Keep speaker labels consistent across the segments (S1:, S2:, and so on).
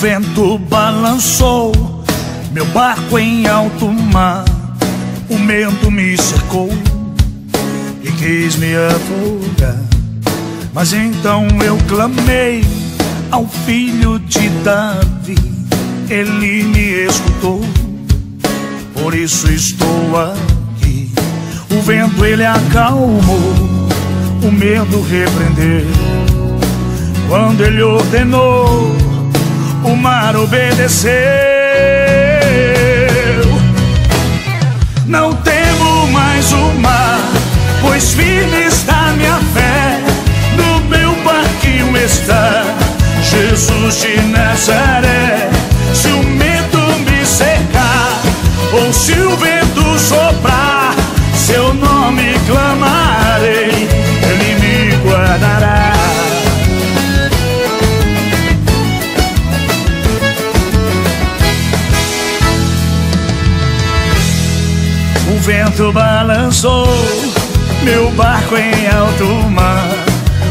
S1: vento balançou meu barco em alto mar. O medo me cercou e quis me afogar. Mas então eu clamei ao filho de Davi. Ele me escutou, por isso estou aqui. O vento ele acalmou, o medo repreendeu. Quando ele ordenou, o mar obedeceu. Não temo mais o mar, pois firme está minha fé. No meu barquinho está Jesus de Nazaré. Se o medo me cercar, ou se o vento vento balançou meu barco em alto mar.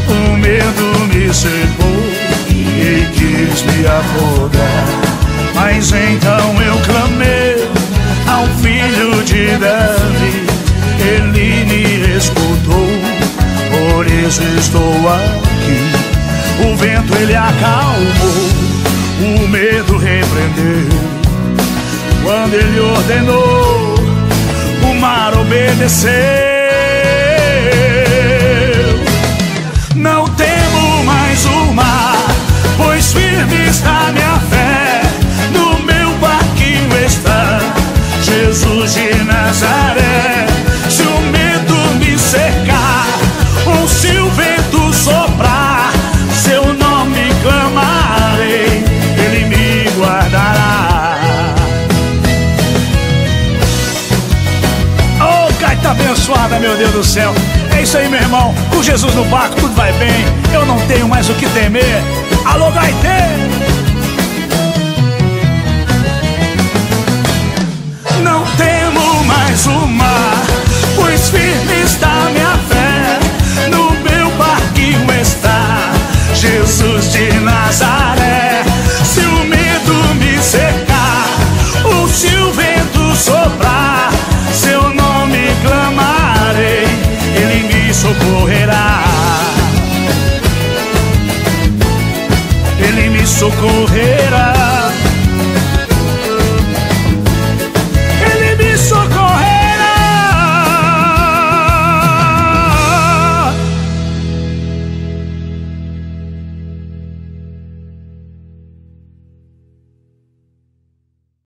S1: O medo me cercou e quis me afogar. Mas então eu clamei ao filho de Davi. Ele me escutou, por isso estou aqui. O vento ele acalmou, o medo repreendeu. Quando ele ordenou, o mar Abençoada, meu Deus do céu. É isso aí, meu irmão. Com Jesus no barco, tudo vai bem. Eu não tenho mais o que temer. Alô, gaiteiro! Socorrerá.